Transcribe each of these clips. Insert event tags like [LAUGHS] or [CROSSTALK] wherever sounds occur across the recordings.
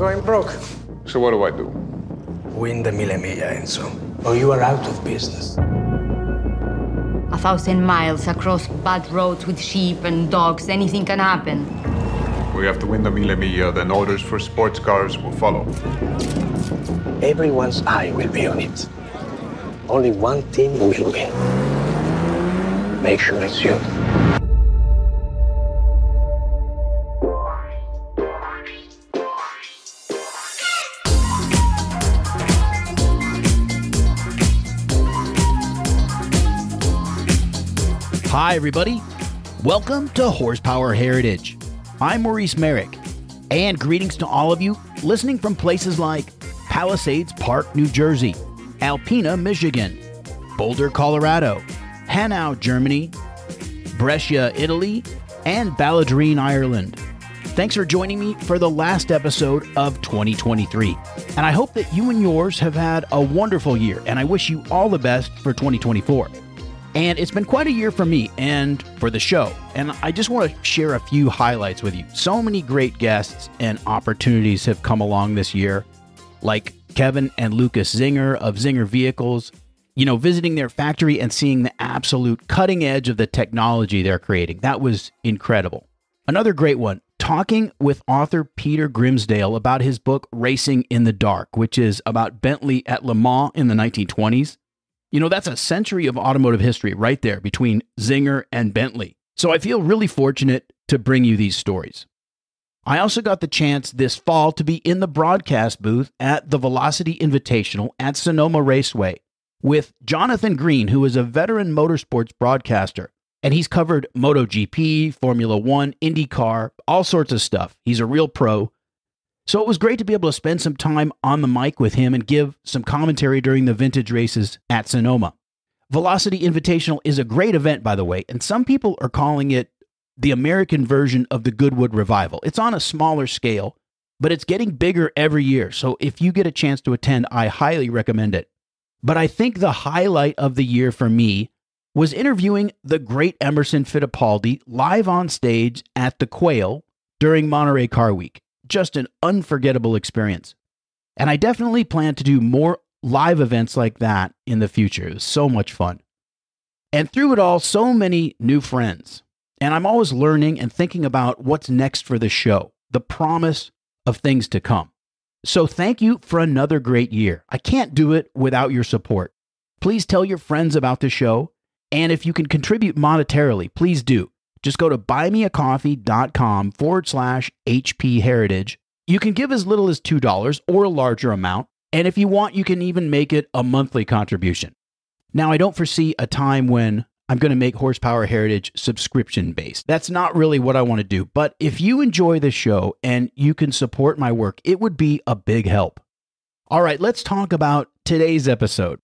going broke. So what do I do? Win the Mille Miglia, Enzo, or you are out of business. A thousand miles across bad roads with sheep and dogs, anything can happen. We have to win the Mille Miglia, then orders for sports cars will follow. Everyone's eye will be on it. Only one team will win. Make sure it's you. Hi, everybody. Welcome to Horsepower Heritage. I'm Maurice Merrick, and greetings to all of you listening from places like Palisades Park, New Jersey, Alpena, Michigan, Boulder, Colorado, Hanau, Germany, Brescia, Italy, and Balladrine, Ireland. Thanks for joining me for the last episode of 2023. And I hope that you and yours have had a wonderful year, and I wish you all the best for 2024. And it's been quite a year for me and for the show. And I just want to share a few highlights with you. So many great guests and opportunities have come along this year, like Kevin and Lukas Czinger of Czinger Vehicles, you know, visiting their factory and seeing the absolute cutting edge of the technology they're creating. That was incredible. Another great one, talking with author Peter Grimsdale about his book Racing in the Dark, which is about Bentley at Le Mans in the 1920s. You know, that's a century of automotive history right there between Czinger and Bentley. So I feel really fortunate to bring you these stories. I also got the chance this fall to be in the broadcast booth at the Velocity Invitational at Sonoma Raceway with Jonathan Green, who is a veteran motorsports broadcaster. And he's covered MotoGP, Formula One, IndyCar, all sorts of stuff. He's a real pro. So it was great to be able to spend some time on the mic with him and give some commentary during the vintage races at Sonoma. Velocity Invitational is a great event, by the way, and some people are calling it the American version of the Goodwood Revival. It's on a smaller scale, but it's getting bigger every year. So if you get a chance to attend, I highly recommend it. But I think the highlight of the year for me was interviewing the great Emerson Fittipaldi live on stage at the Quail during Monterey Car Week just an unforgettable experience. And I definitely plan to do more live events like that in the future. It was so much fun. And through it all, so many new friends. And I'm always learning and thinking about what's next for the show, the promise of things to come. So thank you for another great year. I can't do it without your support. Please tell your friends about the show. And if you can contribute monetarily, please do. Just go to buymeacoffee.com forward slash HP Heritage. You can give as little as $2 or a larger amount. And if you want, you can even make it a monthly contribution. Now, I don't foresee a time when I'm going to make Horsepower Heritage subscription based. That's not really what I want to do. But if you enjoy the show and you can support my work, it would be a big help. All right, let's talk about today's episode.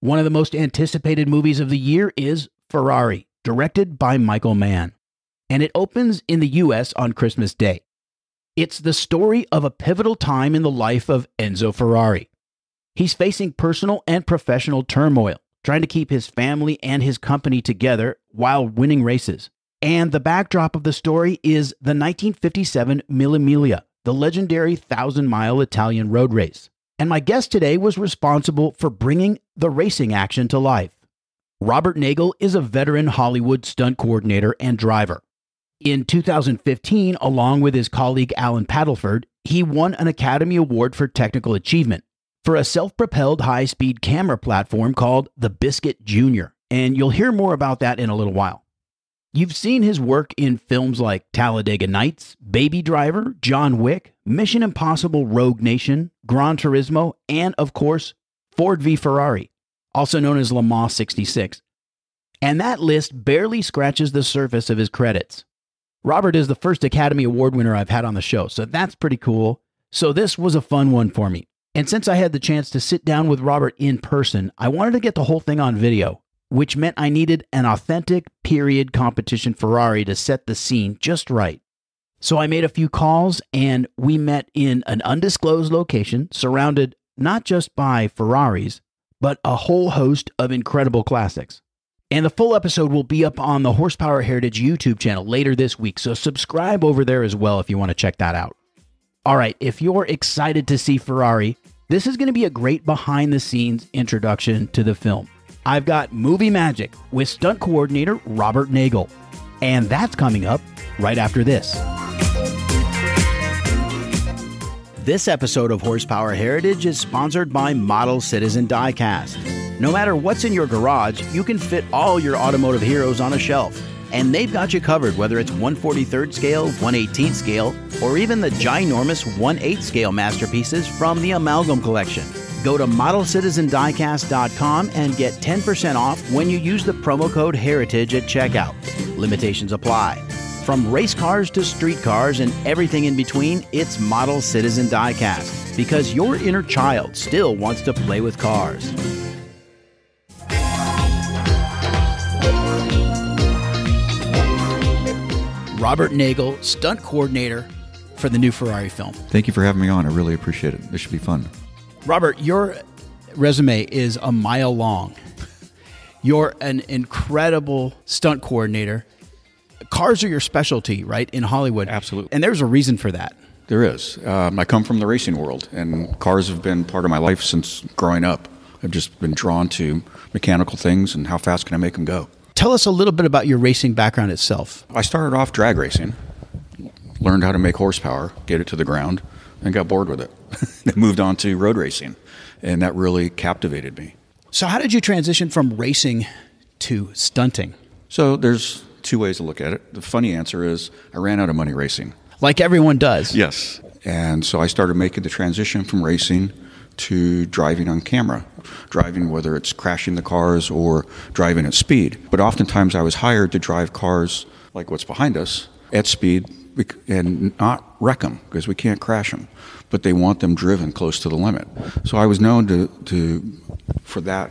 One of the most anticipated movies of the year is Ferrari directed by Michael Mann, and it opens in the US on Christmas Day. It's the story of a pivotal time in the life of Enzo Ferrari. He's facing personal and professional turmoil, trying to keep his family and his company together while winning races. And the backdrop of the story is the 1957 Mille Miglia, the legendary thousand mile Italian road race. And my guest today was responsible for bringing the racing action to life. Robert Nagle is a veteran Hollywood stunt coordinator and driver. In 2015, along with his colleague Alan Padelford, he won an Academy Award for Technical Achievement for a self propelled high speed camera platform called the Biscuit Junior. And you'll hear more about that in a little while. You've seen his work in films like Talladega Nights, Baby Driver, John Wick, Mission Impossible Rogue Nation, Gran Turismo, and of course, Ford v Ferrari also known as Le Mans 66. And that list barely scratches the surface of his credits. Robert is the first Academy Award winner I've had on the show, so that's pretty cool. So this was a fun one for me. And since I had the chance to sit down with Robert in person, I wanted to get the whole thing on video, which meant I needed an authentic period competition Ferrari to set the scene just right. So I made a few calls and we met in an undisclosed location surrounded not just by Ferraris, but a whole host of incredible classics. And the full episode will be up on the Horsepower Heritage YouTube channel later this week, so subscribe over there as well if you want to check that out. All right, if you're excited to see Ferrari, this is going to be a great behind the scenes introduction to the film. I've got Movie Magic with stunt coordinator Robert Nagle, and that's coming up right after this. This episode of Horsepower Heritage is sponsored by Model Citizen Diecast. No matter what's in your garage, you can fit all your automotive heroes on a shelf and they've got you covered whether it's 143rd scale, 118th scale, or even the ginormous 1 8 scale masterpieces from the Amalgam Collection. Go to modelcitizendiecast.com and get 10% off when you use the promo code HERITAGE at checkout. Limitations apply. From race cars to street cars and everything in between, it's Model Citizen Diecast because your inner child still wants to play with cars. Robert Nagle, stunt coordinator for the new Ferrari film. Thank you for having me on. I really appreciate it. This should be fun. Robert, your resume is a mile long. You're an incredible stunt coordinator. Cars are your specialty, right, in Hollywood? Absolutely. And there's a reason for that. There is. Um, I come from the racing world, and cars have been part of my life since growing up. I've just been drawn to mechanical things and how fast can I make them go. Tell us a little bit about your racing background itself. I started off drag racing, learned how to make horsepower, get it to the ground, and got bored with it. [LAUGHS] then moved on to road racing, and that really captivated me. So, how did you transition from racing to stunting? So, there's two ways to look at it. The funny answer is I ran out of money racing. Like everyone does. Yes. And so I started making the transition from racing to driving on camera, driving whether it's crashing the cars or driving at speed. But oftentimes I was hired to drive cars like what's behind us at speed and not wreck them because we can't crash them, but they want them driven close to the limit. So I was known to, to for that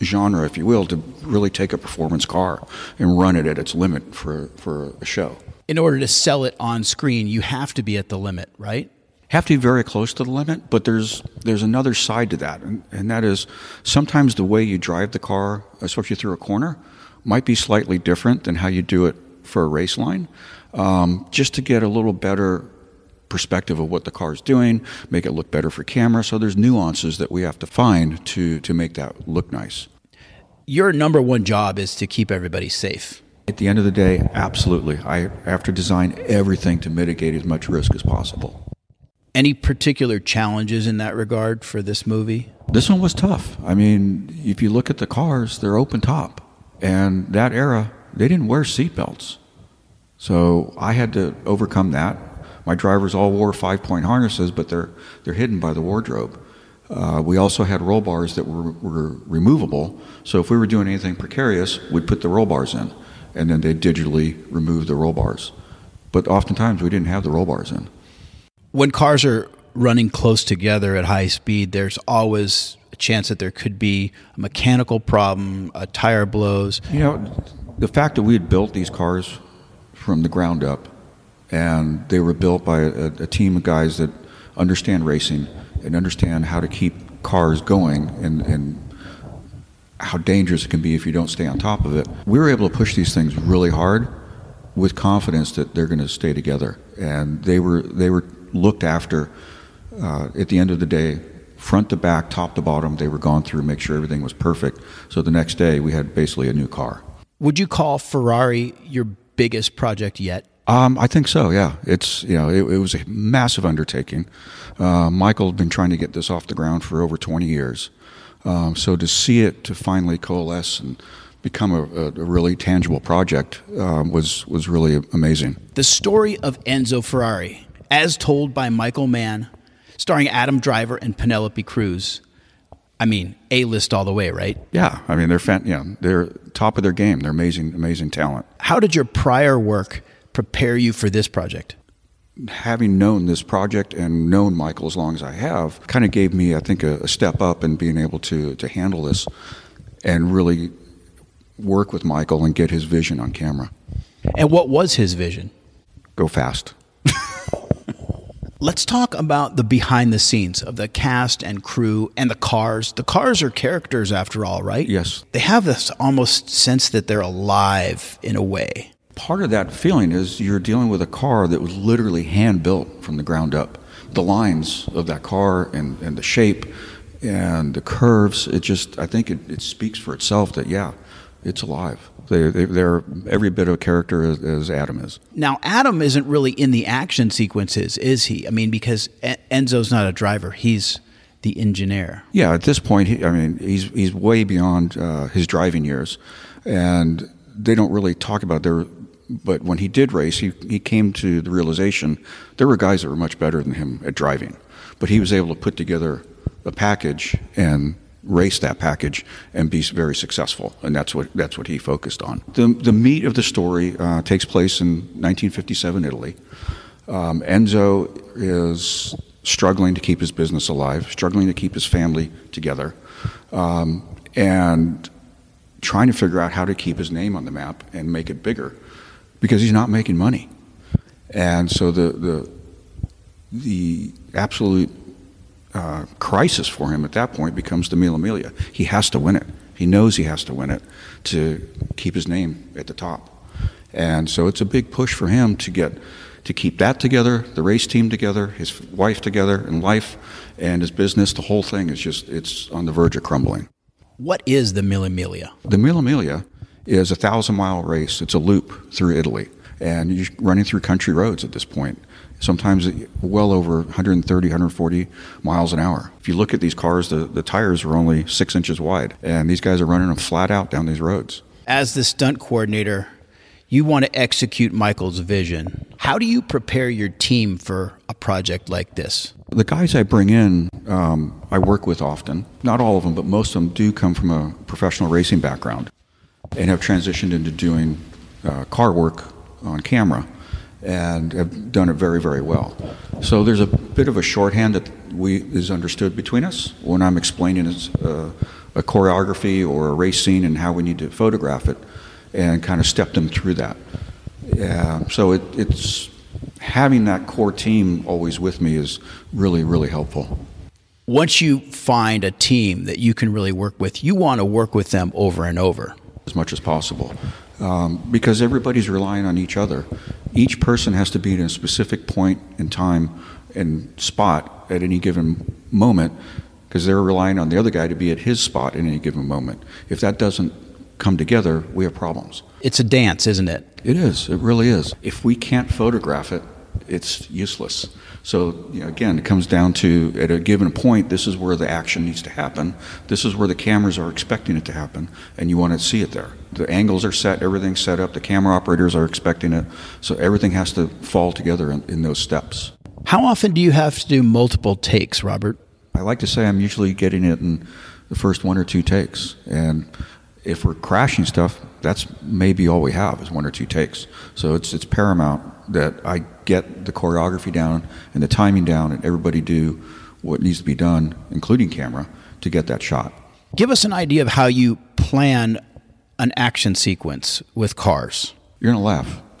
genre, if you will, to really take a performance car and run it at its limit for, for a show. In order to sell it on screen, you have to be at the limit, right? have to be very close to the limit, but there's there's another side to that, and, and that is sometimes the way you drive the car, especially through a corner, might be slightly different than how you do it for a race line, um, just to get a little better perspective of what the car is doing, make it look better for camera. So there's nuances that we have to find to to make that look nice. Your number one job is to keep everybody safe. At the end of the day, absolutely. I have to design everything to mitigate as much risk as possible. Any particular challenges in that regard for this movie? This one was tough. I mean, if you look at the cars, they're open top. And that era, they didn't wear seatbelts. So I had to overcome that. My drivers all wore five point harnesses, but they're, they're hidden by the wardrobe. Uh, we also had roll bars that were, were removable. So if we were doing anything precarious, we'd put the roll bars in, and then they'd digitally remove the roll bars. But oftentimes we didn't have the roll bars in when cars are running close together at high speed, there's always a chance that there could be a mechanical problem, a tire blows. You know, the fact that we had built these cars from the ground up, and they were built by a, a team of guys that understand racing and understand how to keep cars going and, and how dangerous it can be if you don't stay on top of it. We were able to push these things really hard with confidence that they're going to stay together. And they were they were looked after uh, at the end of the day, front to back, top to bottom. They were gone through, make sure everything was perfect. So the next day, we had basically a new car. Would you call Ferrari your biggest project yet? Um, I think so. Yeah, it's you know it, it was a massive undertaking. Uh, Michael had been trying to get this off the ground for over 20 years. Um, so to see it to finally coalesce and become a, a really tangible project um, was was really amazing. The story of Enzo Ferrari as told by Michael Mann, starring Adam Driver and Penelope Cruz. I mean, A list all the way, right? Yeah, I mean they're fan, yeah, they're top of their game. They're amazing, amazing talent. How did your prior work prepare you for this project? Having known this project and known Michael as long as I have, kind of gave me, I think, a, a step up in being able to to handle this and really work with Michael and get his vision on camera. And what was his vision? Go fast. Let's talk about the behind the scenes of the cast and crew and the cars. The cars are characters after all, right? Yes. They have this almost sense that they're alive in a way. Part of that feeling is you're dealing with a car that was literally hand built from the ground up. the lines of that car and, and the shape and the curves, it just, I think it, it speaks for itself that, yeah, it's alive. They, they, they're every bit of character as, as Adam is. Now, Adam isn't really in the action sequences, is he? I mean, because Enzo's not a driver; he's the engineer. Yeah, at this point, he, I mean, he's he's way beyond uh, his driving years, and they don't really talk about their. But when he did race, he he came to the realization there were guys that were much better than him at driving, but he was able to put together a package and race that package and be very successful. And that's what that's what he focused on. The the meat of the story uh, takes place in 1957 Italy. Um, Enzo is struggling to keep his business alive, struggling to keep his family together, um, and trying to figure out how to keep his name on the map and make it bigger, because he's not making money. And so the the the absolute uh, crisis for him at that point becomes the Mille Miglia. He has to win it. He knows he has to win it to keep his name at the top. And so it's a big push for him to get to keep that together, the race team together, his wife together, and life, and his business. The whole thing is just it's on the verge of crumbling. What is the Mille Miglia? The Mille Miglia is a thousand mile race. It's a loop through Italy, and you're running through country roads at this point sometimes well over 130, 140 miles an hour. If you look at these cars, the, the tires are only six inches wide, and these guys are running them flat out down these roads. As the stunt coordinator, you want to execute Michael's vision. How do you prepare your team for a project like this? The guys I bring in, um, I work with often. Not all of them, but most of them do come from a professional racing background and have transitioned into doing uh, car work on camera and have done it very, very well. So there's a bit of a shorthand that we is understood between us when I'm explaining a, a choreography or a race scene and how we need to photograph it, and kind of step them through that. Yeah, so it, it's having that core team always with me is really, really helpful. Once you find a team that you can really work with, you want to work with them over and over. As much as possible um, because everybody's relying on each other. Each person has to be in a specific point in time and spot at any given moment because they're relying on the other guy to be at his spot in any given moment. If that doesn't come together, we have problems. It's a dance, isn't it? It is. It really is. If we can't photograph it, it's useless. So you know, again, it comes down to at a given point, this is where the action needs to happen. This is where the cameras are expecting it to happen, and you want to see it there. The angles are set, everything's set up. The camera operators are expecting it, so everything has to fall together in, in those steps. How often do you have to do multiple takes, Robert? I like to say I'm usually getting it in the first one or two takes, and if we're crashing stuff, that's maybe all we have is one or two takes. So it's it's paramount that I get the choreography down and the timing down, and everybody do what needs to be done, including camera, to get that shot. Give us an idea of how you plan an action sequence with cars. You're gonna laugh. [LAUGHS]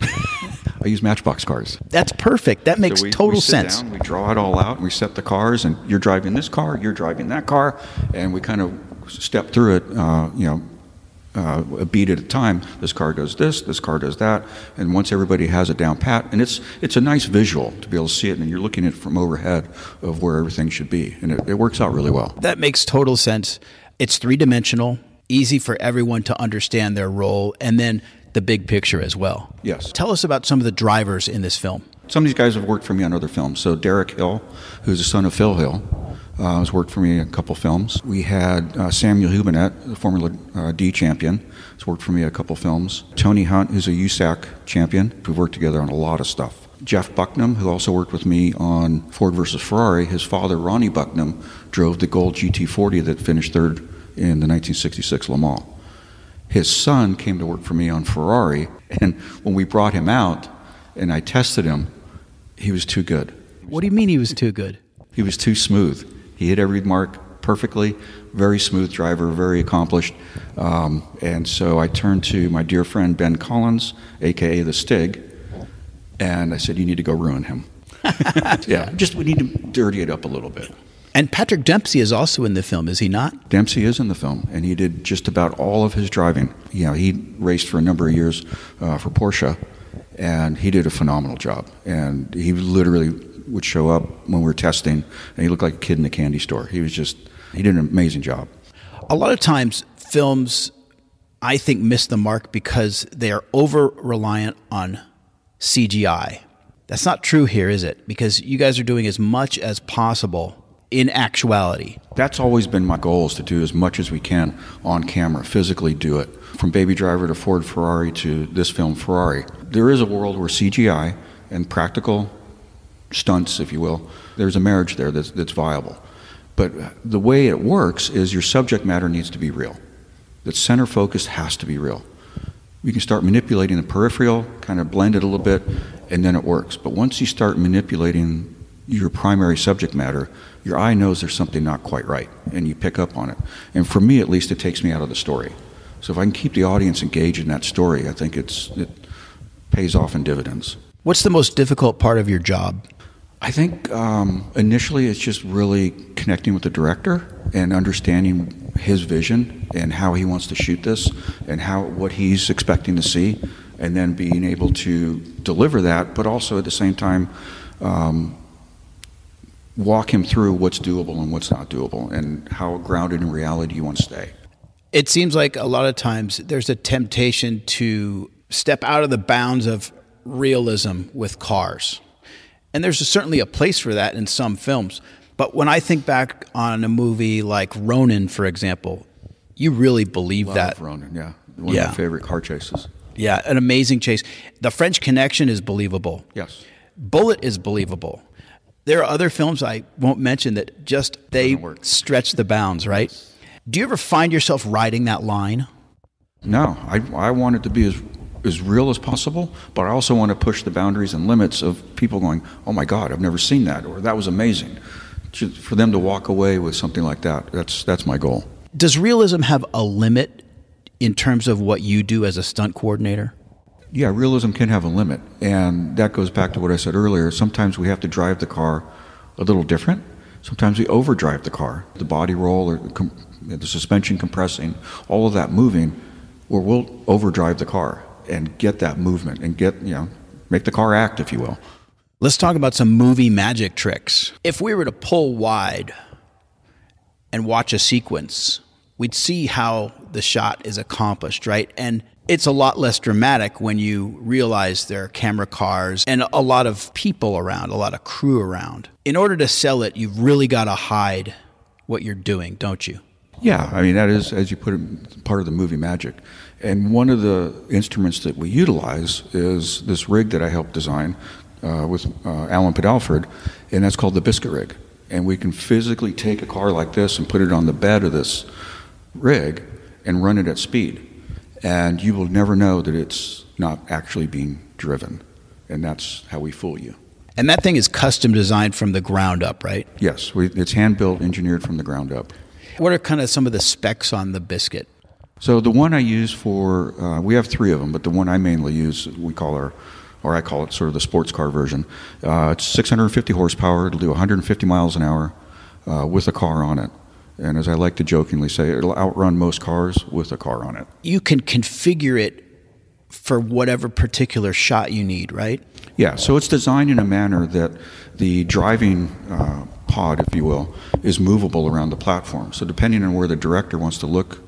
I use Matchbox cars. That's perfect. That makes so we, total we sense. Down, we draw it all out, and we set the cars, and you're driving this car, you're driving that car, and we kind of step through it. Uh, you know, uh, a beat at a time. This car does this, this car does that, and once everybody has it down pat, and it's it's a nice visual to be able to see it, and you're looking at it from overhead of where everything should be, and it, it works out really well. That makes total sense. It's three dimensional, easy for everyone to understand their role, and then the big picture as well. Yes. Tell us about some of the drivers in this film. Some of these guys have worked for me on other films. So Derek Hill, who's the son of Phil Hill, uh, has worked for me in a couple films. We had uh, Samuel Hübinette, the Formula uh, D champion, has worked for me in a couple films. Tony Hunt, who's a USAC champion. We've worked together on a lot of stuff. Jeff Bucknum, who also worked with me on Ford versus Ferrari. His father, Ronnie Bucknum, drove the gold GT40 that finished third in the 1966 Le Mans. His son came to work for me on Ferrari, and when we brought him out and I tested him, he was too good. What do you mean he was too good? He was too smooth. He hit every mark perfectly. Very smooth driver, very accomplished. Um, and so I turned to my dear friend Ben Collins, aka the Stig, and I said, "You need to go ruin him." [LAUGHS] yeah, just we need to dirty it up a little bit. And Patrick Dempsey is also in the film, is he not? Dempsey is in the film, and he did just about all of his driving. You know, he raced for a number of years uh, for Porsche, and he did a phenomenal job. And he literally would show up when we were testing, and he looked like a kid in a candy store. He was just he did an amazing job. A lot of times, films, I think, miss the mark because they are over reliant on CGI. That's not true here, is it? Because you guys are doing as much as possible in actuality. That's always been my goal is to do as much as we can on camera, physically do it. From Baby Driver to Ford Ferrari to this film Ferrari. There is a world where CGI and practical stunts, if you will, there's a marriage there that's, that's viable. But the way it works is your subject matter needs to be real. The center focus has to be real. We can start manipulating the peripheral, kind of blend it a little bit, and then it works. But once you start manipulating your primary subject matter, your eye knows there's something not quite right, and you pick up on it. And for me, at least, it takes me out of the story. So if I can keep the audience engaged in that story, I think it's it pays off in dividends. What's the most difficult part of your job? I think um, initially it's just really connecting with the director and understanding his vision and how he wants to shoot this and how what he's expecting to see, and then being able to deliver that, but also at the same time um, walk him through what's doable and what's not doable, and how grounded in reality you want to stay. It seems like a lot of times there's a temptation to step out of the bounds of realism with cars. And there's certainly a place for that in some films. But when I think back on a movie like Ronin, for example, you really believe Love that. Ronin, yeah, one Yeah. of my favorite car chases. Yeah, an amazing chase. The French Connection is believable. Yes. Bullitt is believable. There are other films I won't mention that just they stretch the bounds, right? Do you ever find yourself riding that line? No, I, I want it to be as as real as possible, but I also want to push the boundaries and limits of people going, "Oh my God, I've never seen that," or "That was amazing." For them to walk away with something like that, that's that's my goal. Does realism have a limit in terms of what you do as a stunt coordinator? Yeah, realism can have a limit, and that goes back to what I said earlier. Sometimes we have to drive the car a little different. Sometimes we overdrive the car, the body roll or the, the suspension compressing, all of that moving, where we'll overdrive the car and get that movement and get you know make the car act, if you will. Let's talk about some movie magic tricks. If we were to pull wide and watch a sequence, we'd see how the shot is accomplished, right? And it's a lot less dramatic when you realize there are camera cars and a lot of people around, a lot of crew around. In order to sell it, you've really got to hide what you're doing, don't you? Yeah, I mean that is, as you put it, part of the movie magic. And one of the instruments that we utilize is this rig that I helped design uh, with uh, Alan Padelford, and that's called the biscuit rig. And we can physically take a car like this and put it on the bed of this rig and run it at speed, and you will never know that it's not actually being driven. And that's how we fool you. And that thing is custom designed from the ground up, right? Yes, we, it's hand built, engineered from the ground up. What are kind of some of the specs on the biscuit? So the one I use for, uh, we have three of them, but the one I mainly use, we call our, or I call it sort of the sports car version. Uh, it's 650 horsepower. It'll do 150 miles an hour uh, with a car on it. And as I like to jokingly say, it'll outrun most cars with a car on it. You can configure it for whatever particular shot you need, right? Yeah, so it's designed in a manner that the driving uh, pod, if you will, is movable around the platform. So depending on where the director wants to look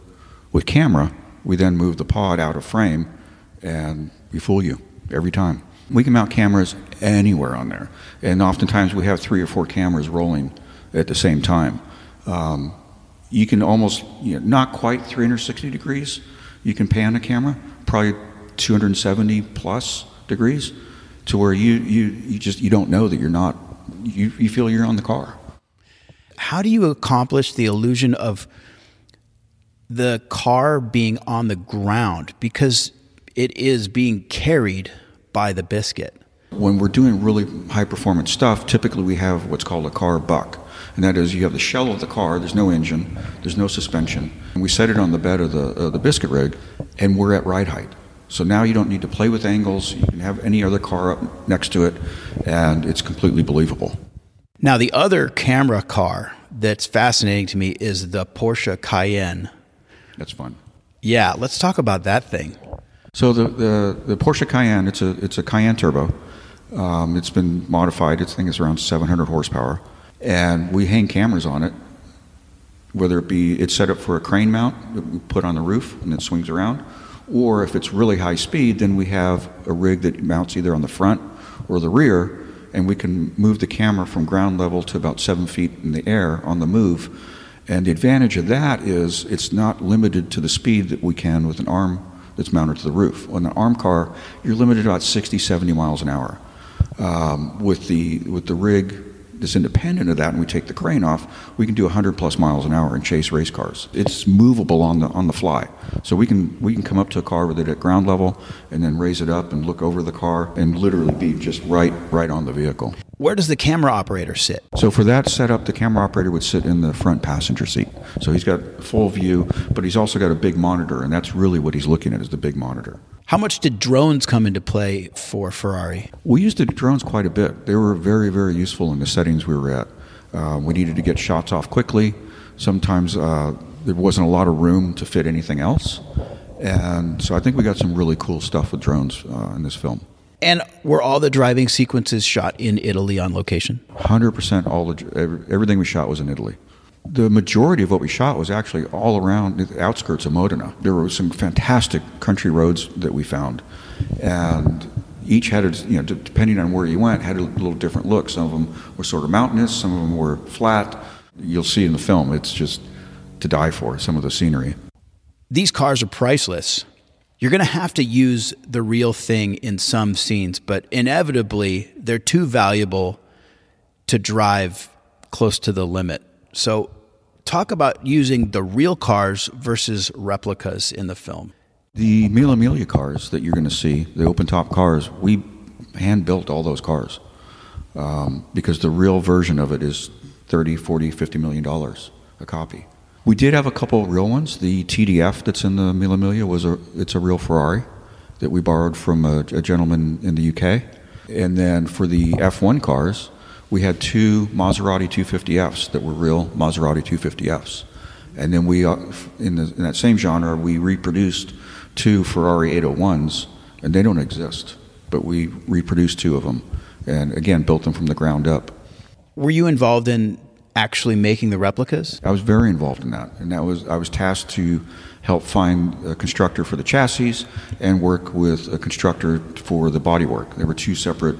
with camera, we then move the pod out of frame and we fool you every time. We can mount cameras anywhere on there, and oftentimes we have three or four cameras rolling at the same time. Um, you can almost, you know, not quite 360 degrees, you can pan a camera, probably 270 plus degrees, to where you, you, you just you don't know that you're not, you, you feel you're on the car. How do you accomplish the illusion of the car being on the ground because it is being carried by the biscuit? When we're doing really high performance stuff, typically we have what's called a car buck. And that is you have the shell of the car, there's no engine, there's no suspension. And we set it on the bed of the, uh, the biscuit rig, and we're at ride height. So now you don't need to play with angles, you can have any other car up next to it, and it's completely believable. Now, the other camera car that's fascinating to me is the Porsche Cayenne. That's fun. Yeah, let's talk about that thing. So the, the, the Porsche Cayenne, it's a, it's a Cayenne turbo. Um, it's been modified. Its I think it's around 700 horsepower, and we hang cameras on it. Whether it be it's set up for a crane mount that we put on the roof and it swings around, or if it's really high speed, then we have a rig that mounts either on the front or the rear, and we can move the camera from ground level to about seven feet in the air on the move. And the advantage of that is it's not limited to the speed that we can with an arm that's mounted to the roof. On an arm car, you're limited about 60, 70 miles an hour. Um, with the with the rig that's independent of that, and we take the crane off, we can do 100 plus miles an hour and chase race cars. It's movable on the on the fly, so we can we can come up to a car with it at ground level, and then raise it up and look over the car, and literally be just right right on the vehicle. Where does the camera operator sit? So for that setup, the camera operator would sit in the front passenger seat. So he's got full view, but he's also got a big monitor, and that's really what he's looking at is the big monitor. How much did drones come into play for Ferrari? We used the drones quite a bit. They were very, very useful in the settings we were at. Uh, we needed to get shots off quickly. Sometimes uh, there wasn't a lot of room to fit anything else. And so I think we got some really cool stuff with drones uh, in this film. And were all the driving sequences shot in Italy on location? 100% all the, everything we shot was in Italy. The majority of what we shot was actually all around the outskirts of Modena. There were some fantastic country roads that we found, and each had, a, you know, depending on where you went, had a little different look. Some of them were sort of mountainous, some of them were flat. You'll see in the film, it's just to die for, some of the scenery. These cars are priceless. You're going to have to use the real thing in some scenes, but inevitably, they're too valuable to drive close to the limit. So, talk about using the real cars versus replicas in the film. The Mille Miglia cars that you're going to see, the open top cars, we hand built all those cars um, because the real version of it is 30, 40, 50 million dollars a copy. We did have a couple real ones. The TDF that's in the Mille Miglia was a it's a real Ferrari that we borrowed from a, a gentleman in the UK. And then for the F1 cars, we had two Maserati 250Fs that were real Maserati 250Fs. And then we, uh, in, the, in, that same genre, we reproduced two Ferrari 801s, and they don't exist, but we reproduced two of them, and again, built them from the ground up. Were you involved in actually making the replicas? I was very involved in that, and that was I was tasked to help find a constructor for the chassis and work with a constructor for the bodywork. There were two separate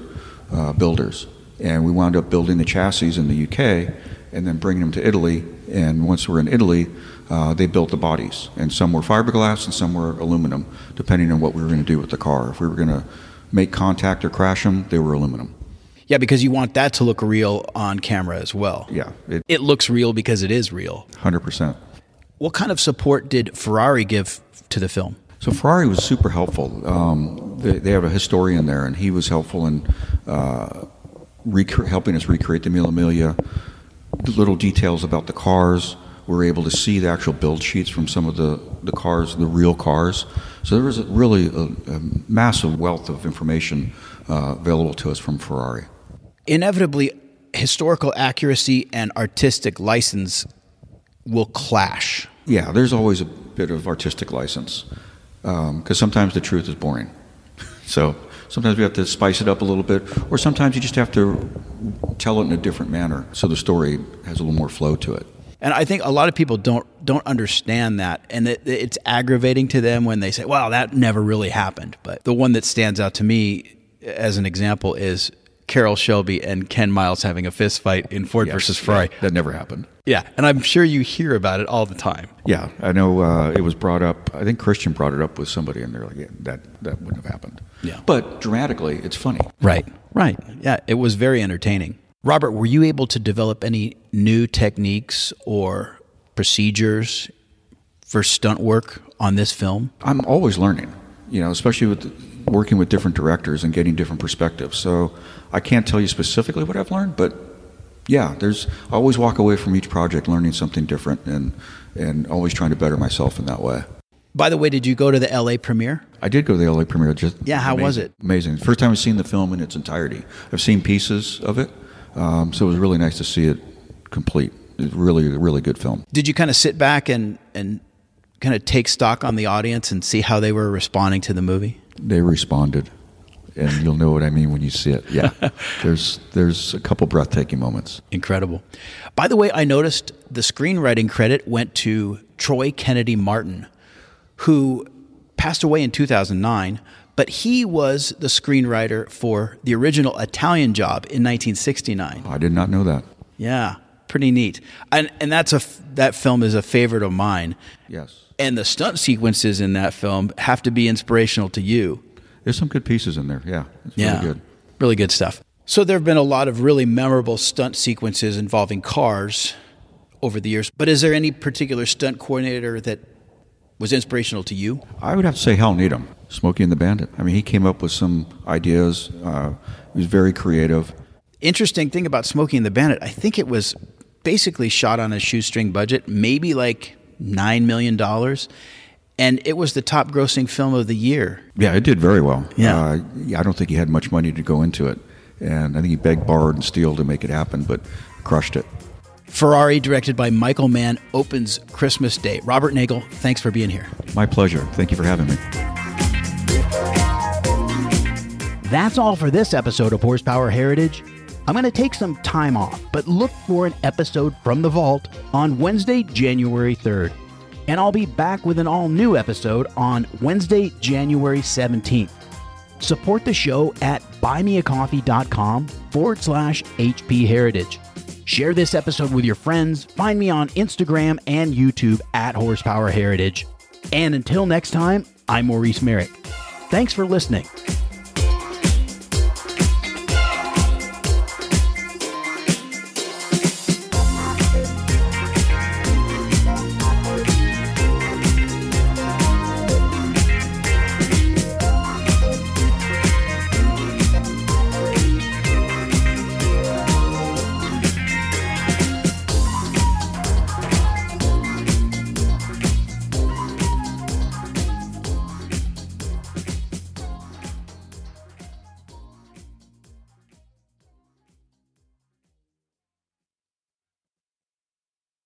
uh, builders, and we wound up building the chassis in the UK and then bringing them to Italy. And once we're in Italy, uh, they built the bodies, and some were fiberglass and some were aluminum, depending on what we were going to do with the car. If we were going to make contact or crash them, they were aluminum. Yeah, because you want that to look real on camera as well. Yeah. It, it looks real because it is real. 100%. What kind of support did Ferrari give to the film? So Ferrari was super helpful. Um, they, they, have a historian there, and he was helpful in uh, rec- helping us recreate the Mille Miglia, the little details about the cars. We were able to see the actual build sheets from some of the, the cars, the real cars. So there was a, really a, a, massive wealth of information uh, available to us from Ferrari. Inevitably, historical accuracy and artistic license will clash. Yeah, there's always a bit of artistic license because um, sometimes the truth is boring. [LAUGHS] so sometimes we have to spice it up a little bit, or sometimes you just have to tell it in a different manner so the story has a little more flow to it. And I think a lot of people don't don't understand that, and it, it's aggravating to them when they say, "Well, that never really happened." But the one that stands out to me as an example is Carroll Shelby and Ken Miles having a fist fight in Ford yes, versus Fry. Yeah, that never happened. Yeah, and I'm sure you hear about it all the time. Yeah, I know uh, it was brought up. I think Christian brought it up with somebody, and they're like, yeah, "That that wouldn't have happened." Yeah, but dramatically, it's funny. Right, right. Yeah, it was very entertaining. Robert, were you able to develop any new techniques or procedures for stunt work on this film? I'm always learning, you know, especially with working with different directors and getting different perspectives. So I can't tell you specifically what I've learned, but yeah, there's I always walk away from each project learning something different and and always trying to better myself in that way. By the way, did you go to the LA premiere? I did go to the LA premiere. Just yeah, how amazing, was it? Amazing. First time I've seen the film in its entirety. I've seen pieces of it, um, so it was really nice to see it complete. It's really, really good film. Did you kind of sit back and and kind of take stock on the audience and see how they were responding to the movie? They responded. and you'll know what I mean when you see it. Yeah, [LAUGHS] there's there's a couple breathtaking moments. Incredible. By the way, I noticed the screenwriting credit went to Troy Kennedy Martin, who passed away in 2009, but he was the screenwriter for the original Italian Job in 1969. I did not know that. Yeah, pretty neat. And and that's a that film is a favorite of mine. Yes, And the stunt sequences in that film have to be inspirational to you. there's some good pieces in there. Yeah, it's Yeah. really good. Really good stuff. So there have been a lot of really memorable stunt sequences involving cars over the years. But is there any particular stunt coordinator that was inspirational to you? I would have to say Hal Needham, Smokey and the Bandit. I mean, he came up with some ideas. Uh, he was very creative. Interesting thing about Smokey and the Bandit, I think it was basically shot on a shoestring budget, maybe like $9 million. And it was the top grossing film of the year. Yeah, it did very well. Yeah. Uh, yeah, I don't think he had much money to go into it. And I think he begged, borrowed, and steal to make it happen, but crushed it. Ferrari, directed by Michael Mann, opens Christmas Day. Robert Nagle, thanks for being here. My pleasure. Thank you for having me. That's all for this episode of Horsepower Heritage. I'm going to take some time off, but look for an episode from the vault on Wednesday, January 3rd. And I'll be back with an all new episode on Wednesday, January 17th. Support the show at buymeacoffee.com forward slash HP Heritage. Share this episode with your friends. Find me on Instagram and YouTube at Horsepower Heritage. And until next time, I'm Maurice Merrick. Thanks for listening.